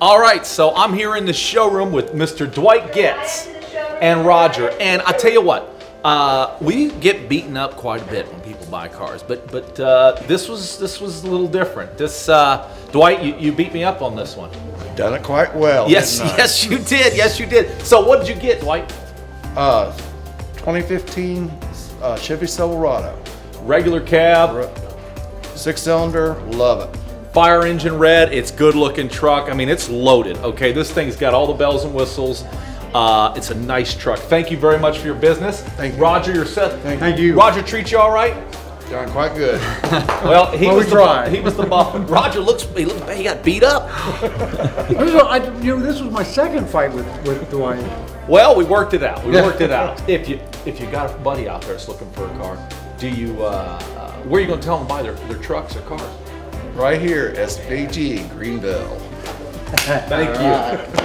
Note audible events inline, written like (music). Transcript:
All right, so I'm here in the showroom with Mr. Dwight Getz and Roger, and I tell you what, uh, we get beaten up quite a bit when people buy cars, but but uh, this was this was a little different. This uh, Dwight, you, you beat me up on this one. Done it quite well. Yes, yes, you did. Yes, you did. So what did you get, Dwight? Uh, 2015 uh, Chevy Silverado, Regular cab, six cylinder, love it. Fire engine red. It's good looking truck. I mean, it's loaded. Okay, this thing's got all the bells and whistles. Uh, it's a nice truck. Thank you very much for your business. Thank you. Roger, your set. Thank Thank you. Roger treat you all right? Done quite good. (laughs) Well, he Well, was we the he was the buff. (laughs) Roger looks he looked he got beat up. (laughs) This was, I, you know, this was my second fight with, with Dwayne. Well, we worked it out. We worked it out. If you if you got a buddy out there that's looking for a car, do you uh, uh, where are you going to tell them to buy their, their trucks or cars? Right here, SVG Greenville. Thank you.